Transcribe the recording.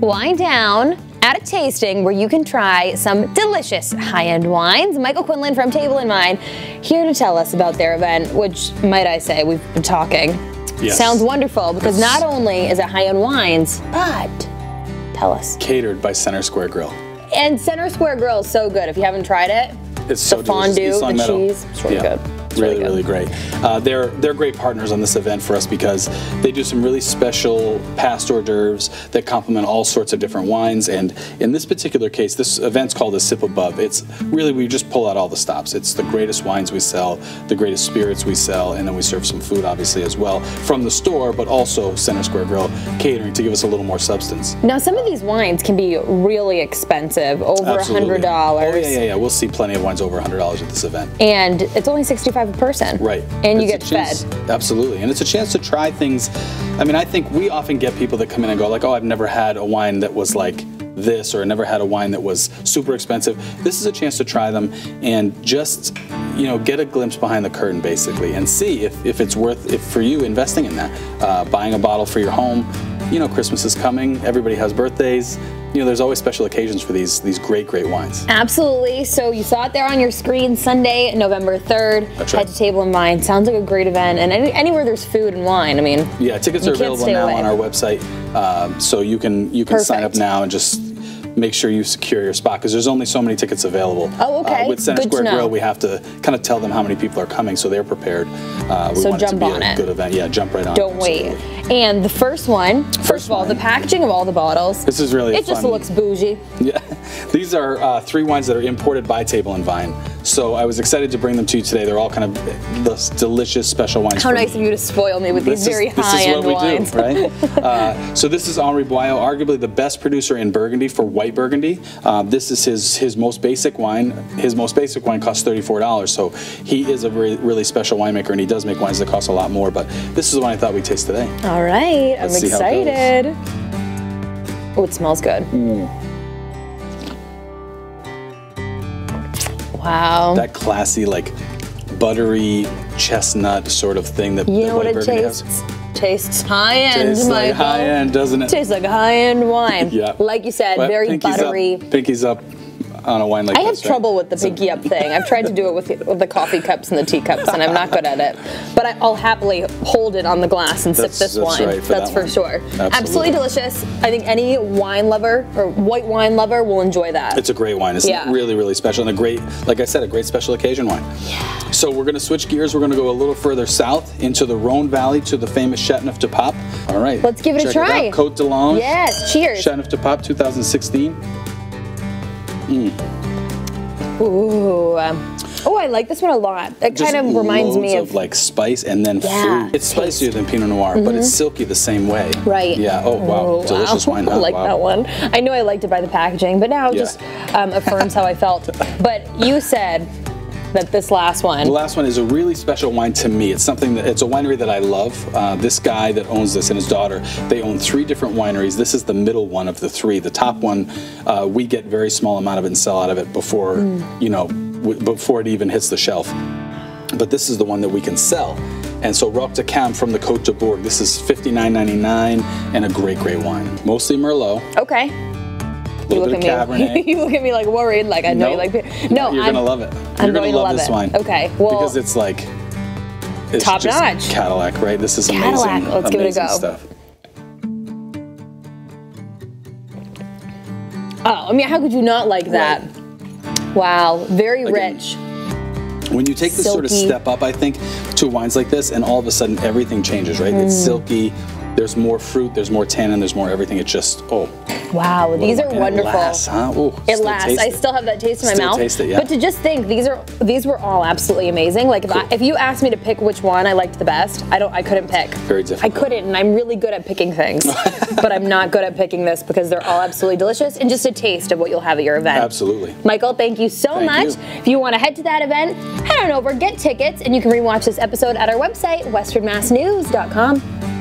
Wind down at a tasting where you can try some delicious high-end wines. Michael Quinlan from Table and Vine here to tell us about their event, which might I say we've been talking. Yes. Sounds wonderful because It's- not only is it high-end wines, but tell us. Catered by Center Square Grill. And Center Square Grill is so good. If you haven't tried it, It's so the fondue, delicious. The Meadow. cheese, it's really good. It's really, really really, great. Uh, they're they're great partners on this event for us because they do some really special past hors d'oeuvres that complement all sorts of different wines. And in this particular case, this event's called a Sip Above. It's really we just pull out all the stops. It's the greatest wines we sell, the greatest spirits we sell, and then we serve some food obviously as well from the store, but also Center Square Grill catering to give us a little more substance. now some of these wines can be really expensive, over a hundred dollars. Oh yeah, yeah, yeah. We'll see plenty of wines over hundred dollars at this event. And it's only 65 a person. Right. And you It's get chance- fed. Absolutely. And it's a chance to try things. I mean, I think we often get people that come in and go like, "Oh, I've never had a wine that was like this or I never had a wine that was super expensive." This is a chance to try them and just, you know, get a glimpse behind the curtain basically and see if, if it's worth if for you investing in that. Uh, buying a bottle for your home. You know, Christmas is coming. Everybody has birthdays. You know, there's always special occasions for these these great, great wines. Absolutely. So you saw it there on your screen Sunday, November 3rd. That's Head to Table and Vine. Sounds like a great event. And any, anywhere there's food and wine, I mean, Yeah, tickets are available now away. on our website, um, so you can you can sign up now and just make sure you secure your spot because there's only so many tickets available. Oh, okay. Uh, with Center Good Square. Grill, we have to kind of tell them how many people are coming so they're prepared. Uh, we So want it to jump be on a it. good event. Yeah, jump right on. don't it, wait. And the first one, first, of all, wine. the packaging of all the bottles. This is really It just fun. looks bougie. Yeah, these are uh, three wines that are imported by Table and Vine. So I was excited to bring them to you today. They're all kind of the delicious special wines. How nice me. of you to spoil me with these This very is, this is high-end what we wines. do, right? uh, so this is Henri Boillot, arguably the best producer in Burgundy for white Burgundy. Uh, this is his his most basic wine. His most basic wine costs thirty four dollars. So he is a really, really special winemaker, and he does make wines that cost a lot more. But this is the one I thought we'd taste today. All right, Let's I'm see how it goes. excited. Oh, it smells good. Wow. That classy, like buttery chestnut sort of thing that you know what it Burgundy has. tastes? Tastes high end, Tastes like high end, doesn't it? Tastes like high end wine. Yeah. Like you said, But very pinky's buttery. Up, pinky's up on a wine like I have right? trouble with the pinky up thing. I've tried to do it with, with the coffee cups and the teacups, and I'm not good at it. But I, I'll happily hold it on the glass and That's- sip this that's wine. right for that's that for one. sure. Absolutely. Absolutely delicious. I think any wine lover or white wine lover will enjoy that. It's a great wine. It's Yeah. really, really special and a great, like I said, a great special occasion wine. So we're going to switch gears. We're going to go a little further south into the Rhone Valley to the famous Chateauneuf du Pape. All right. Let's give it a Check try. out. Côte de Lange. yes, cheers. Chateauneuf du Pape 2016. Ooh. um, oh, I like this one a lot. It Just kind of reminds me loads of, like spice and then Yeah, fruit. It's spicier than Pinot Noir, but it's silky the same way. Right. Yeah. Oh wow. Oh, Delicious wow. wine. I like Wow. that one. I knew I liked it by the packaging, but now it Yeah. just um, affirms how I felt. But you said that this last one. The last one is a really special wine to me. It's something that it's a winery that I love. Uh, this guy that owns this and his daughter, they own three different wineries. This is the middle one of the three. The top one, uh, we get very small amount of it and sell out of it before you know w- before it even hits the shelf. But this is the one that we can sell. And so Roc de Cambes from the Côte de Bourg. This is $59.99 and a great, great wine. Mostly Merlot, Okay. You look at me. You look at me like worried, like I know you like. it. No, You're I'm, gonna love it. I'm You're going gonna to love, love this it. wine. Okay, well- because it's like it's Top notch. Cadillac, right? This is amazing. Cadillac. Let's give it a go. Stuff. Oh, I mean, how could you not like that? Wow, very Again, rich. When you take this sort of step up, I think, to wines like this, and all of a sudden everything changes, right? It's Mm. silky. There's more fruit. There's more tannin. There's more everything. It just oh, Wow, these are wonderful. It lasts, huh? Ooh, It lasts. I still have that taste in my Still mouth. taste it, yeah. But to just think, these are these were all absolutely amazing. Like if I, if you asked me to pick which one I liked the best, I don't. I couldn't pick. Very difficult. I couldn't, and I'm really good at picking things, but I'm not good at picking this because they're all absolutely delicious and just a taste of what you'll have at your event. Absolutely. Michael, thank you so Thank much. you. If you want to head to that event, head on over, get tickets, and you can rewatch this episode at our website, westernmassnews.com.